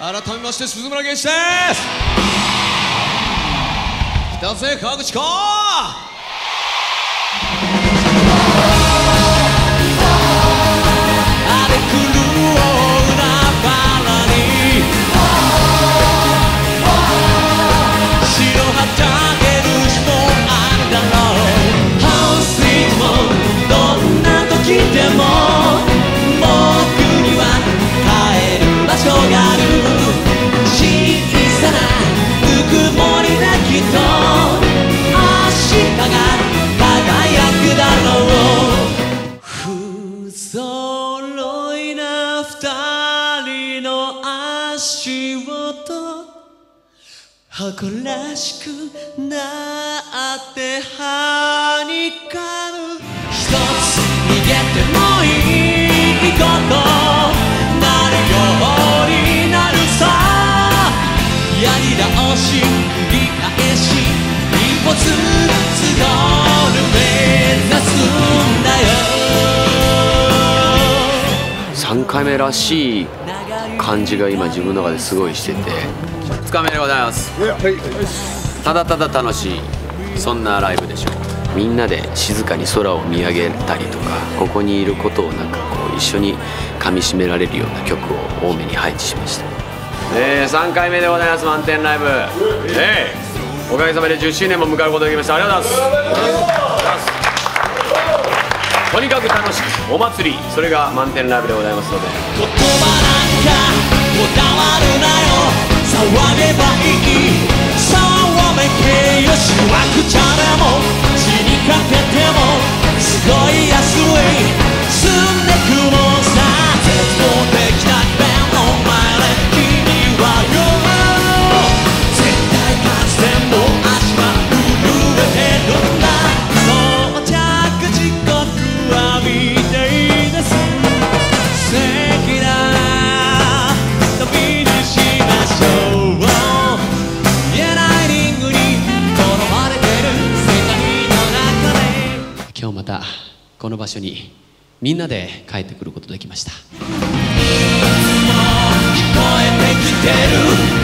改めまして鈴村源氏です。来たぜ川口か。の足音誇らしくなってはにかむ一つ逃げてもいいこと。3回目らしい感じが今自分の中ですごいしてて。2日目でございます。ただただ楽しいそんなライブでしょう。みんなで静かに空を見上げたりとかここにいることをなんかこう一緒にかみしめられるような曲を多めに配置しました。えー、3回目でございます満点ライブ。えー、おかげさまで10周年も迎えることができました。ありがとうございますとにかく楽しくお祭りそれが満点ライブでございますので。言葉なんかこだわるなよ。騒げばいい騒めけよしわくちゃでも死にかけてもすごいや今日またこの場所にみんなで帰ってくることできました。いつも聞こえてきてる。